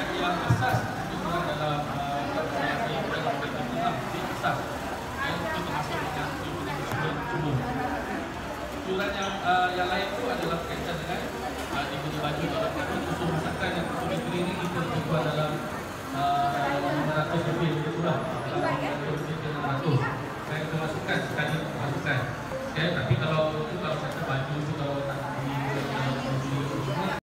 Eh, lah. eh, yang yang asas juga dalam Kemudian yang uh, yang lain itu adalah kaitan dengan eh, uh, di baju baju untuk masakan yang kami sendiri kita cuba dalam uh, 500 lebih lebih kurang dalam 500 lebih 500 saya termasukkan sekali masukan. Okay, ya, tapi kalau